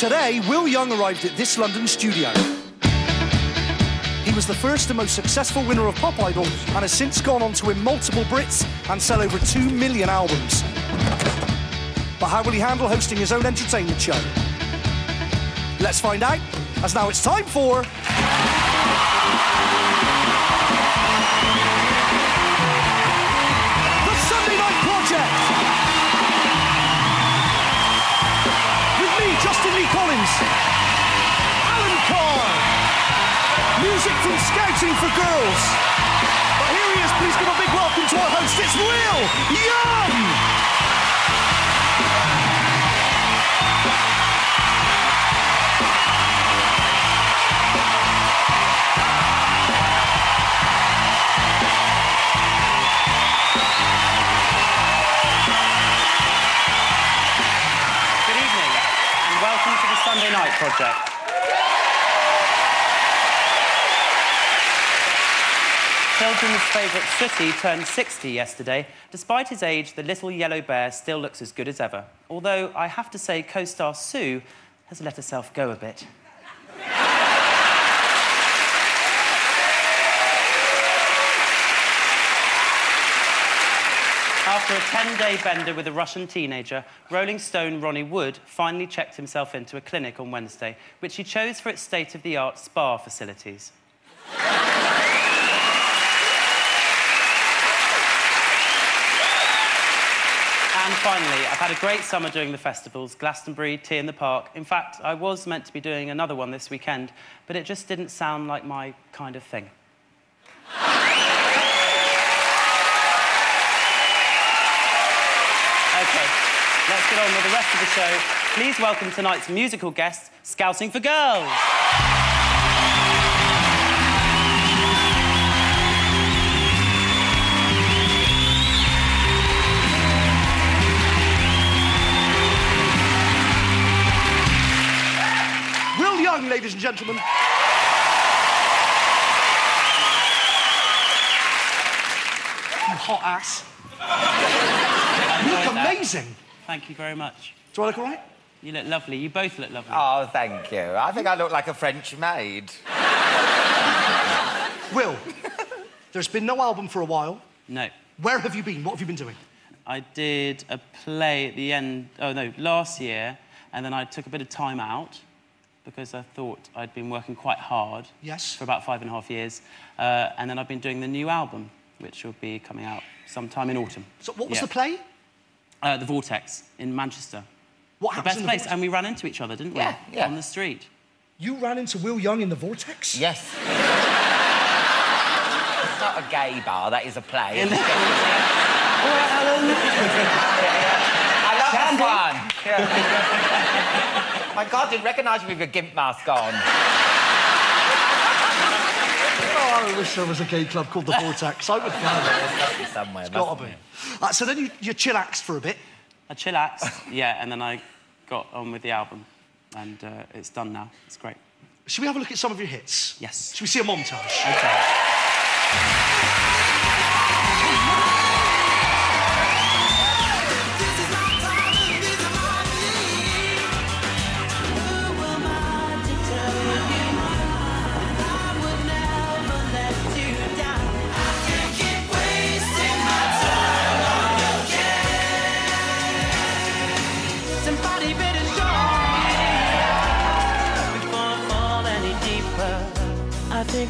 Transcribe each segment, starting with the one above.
Today, Will Young arrived at this London studio. He was the first and most successful winner of Pop Idol and has since gone on to win multiple Brits and sell over 2 million albums. But how will he handle hosting his own entertainment show? Let's find out, as now it's time for. The Sunday Night Project! Collins, Alan Carr, music from Scouting for Girls. But here he is, please give a big welcome to our host, it's Will Young! Sunday Night Project. Children's favourite Sooty turned 60 yesterday. Despite his age, the little yellow bear still looks as good as ever. Although I have to say, co-star Sue has let herself go a bit. After a 10-day bender with a Russian teenager, Rolling Stone Ronnie Wood finally checked himself into a clinic on Wednesday, which he chose for its state-of-the-art spa facilities. And finally, I've had a great summer doing the festivals, Glastonbury, T in the Park. In fact, I was meant to be doing another one this weekend, but it just didn't sound like my kind of thing. Okay, let's get on with the rest of the show. Please welcome tonight's musical guest, Scouting for Girls. Will Young, ladies and gentlemen. You hot ass. You look amazing. Thank you very much. Do I look all right? You look lovely. You both look lovely. Oh, thank you. I think I look like a French maid. Will, there's been no album for a while. No. Where have you been? What have you been doing? I did a play at the end, oh no, last year, and then I took a bit of time out because I thought I'd been working quite hard Yes. for about five and a half years. Uh, and then I've been doing the new album, which will be coming out sometime in autumn. So, what was Yeah. the play? Uh, the Vortex in Manchester. What The best in the place. And we ran into each other, didn't we? Yeah, yeah. On the street. You ran into Will Young in the vortex? Yes. it's not a gay bar, that is a play. I love this one. Yeah. My God, didn't recognise you with your gimp mask on. Oh, I wish there was a gay club called the Vortex. I would find it. There's got to be. Gotta be. Uh, so then you, you chillaxed for a bit. I chillaxed, yeah, and then I got on with the album. And uh, it's done now. It's great. Should we have a look at some of your hits? Yes. Should we see a montage? Okay.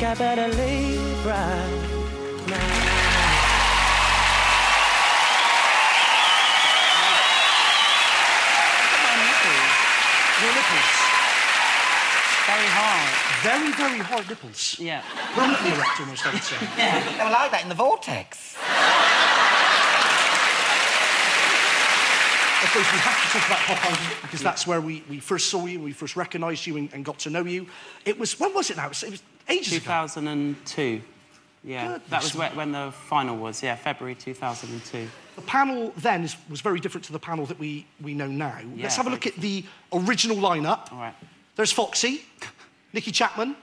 Think I better leave right now. Your nipples. Very hard. Very, very hard nipples. Yeah. Permanently erect, almost, I would say. They were like that in the vortex. Of course, we have to talk about Pop Idol because that's where we, we first saw you, we first recognised you and, and got to know you. It was, when was it now? It was, it was ages ago. 2002. Yeah, that was when, when the final was. Yeah, February 2002. The panel then is, was very different to the panel that we, we know now. Yeah, Let's have a look at the original lineup. All right. There's Foxy, Nicky Chapman,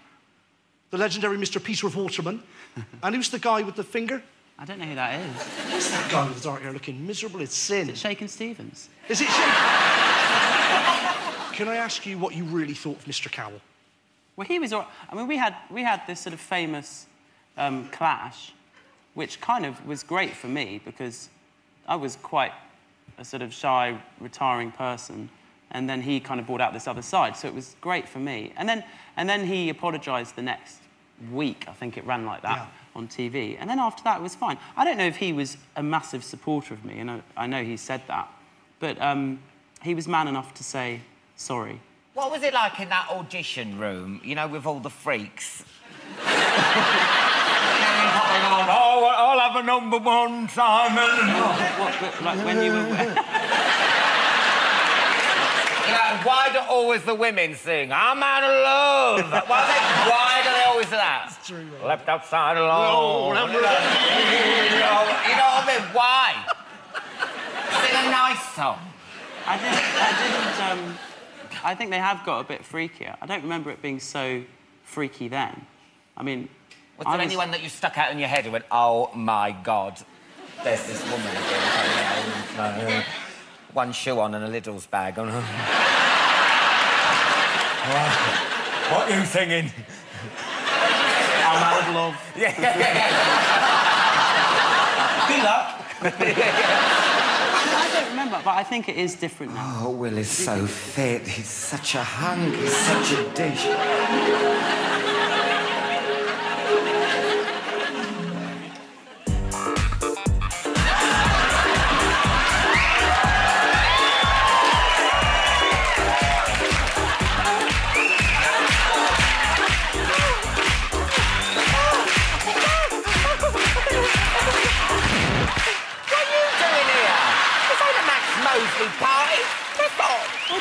the legendary Mr. Peter of Waterman, and who's the guy with the finger? I don't know who that is. Who's that guy with the dark hair looking miserable as sin? Is it Shakin' Stevens? Is it Shane? can I ask you what you really thought of Mr. Cowell? Well, he was. all- I mean, we had we had this sort of famous um, clash, which kind of was great for me because I was quite a sort of shy, retiring person, and then he kind of brought out this other side. So it was great for me. And then and then he apologised the next week. I think it ran like that Yeah. on TV. And then after that, it was fine. I don't know if he was a massive supporter of me, and I, I know he said that, but um, he was man enough to say sorry. What was it like in that audition room, you know, with all the freaks? oh, I'll have a number one, Simon. What, like when you were. You why do always the women sing, I'm out of love? Why, they, why do they always do that? Left outside alone. you, know, you know what I mean? Why? Sing a nice song. I didn't. I didn't. Um, I think they have got a bit freakier. I don't remember it being so freaky then. I mean, Was I there anyone that you stuck out in your head who went, oh my God, there's this woman again. Uh, one shoe on and a Lidl's bag. on. what are you singing? I'm out of love. Yeah, yeah, yeah. Good luck. Remember, but I think it is different now. Oh, Will is so fit. He's such a hunk. He's such a dish.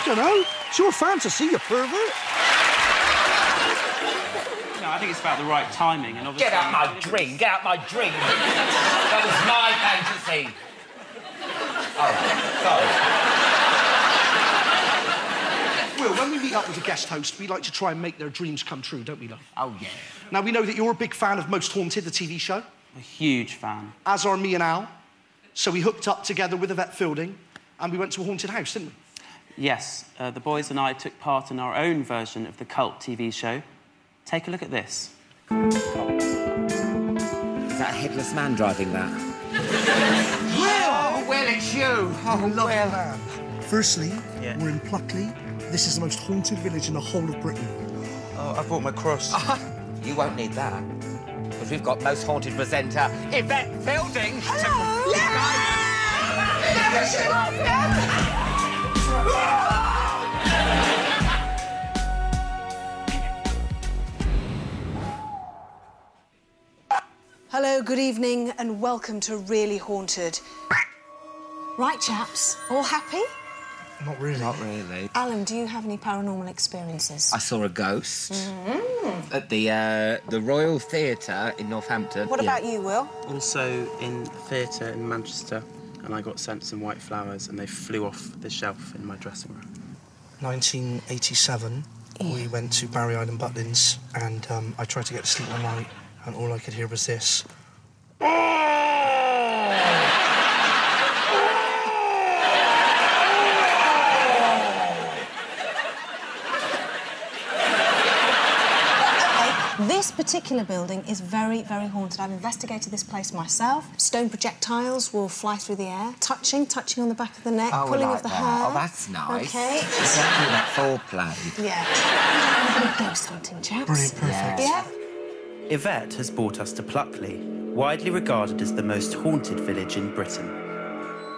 Off. I don't know. It's your fantasy, you pervert. No, I think it's about the right timing, and obviously. Get out my dream. Get out my dream. that was my fantasy. Oh, sorry. Will, when we meet up with a guest host, we like to try and make their dreams come true, don't we, love? Oh, yeah. Now, we know that you're a big fan of Most Haunted, the TV show, A huge fan. as are me and Al. So we hooked up together with Yvette Fielding and we went to a haunted house, didn't we? Yes, uh, the boys and I took part in our own version of the cult TV show. Take a look at this. Is that a headless man driving that? Will! Oh, Will, it's you. Oh, Will. Firstly, Yeah. we're in Pluckley. This is the most haunted village in the whole of Britain. Oh, I brought my cross. You won't need that. Because we've got most haunted presenter, Yvette Fielding. Hello! Hello, good evening, and welcome to Really Haunted. Right, chaps, all happy? Not really. Not really. Alan, do you have any paranormal experiences? I saw a ghost at the uh, the Royal Theatre in Northampton. What about you, Will? Also in theatre in Manchester, and I got sent some white flowers, and they flew off the shelf in my dressing room. 1987, we went to Barry Island Butlins and um, I tried to get to sleep one night and all I could hear was this. This particular building is very, very haunted. I've investigated this place myself. Stone projectiles will fly through the air, touching, touching on the back of the neck, Oh, pulling like of the that. hair. Oh, that's nice. Okay. Exactly that foreplay. Yeah. A bit of ghost hunting, chaps. Brilliant, perfect. Yeah. Yvette has brought us to Pluckley, widely regarded as the most haunted village in Britain.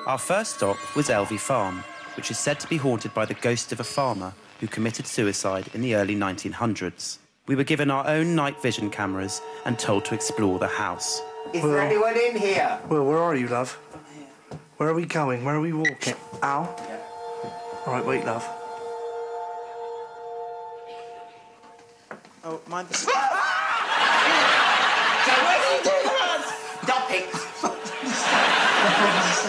Our first stop was Elvey Farm, which is said to be haunted by the ghost of a farmer who committed suicide in the early 1900s. We were given our own night vision cameras and told to explore the house. Is there anyone in here? Well, where are you, love? Where are we going? Where are we walking? Al? All right, wait, love. Oh, mind the... So where do you do that? Stop it.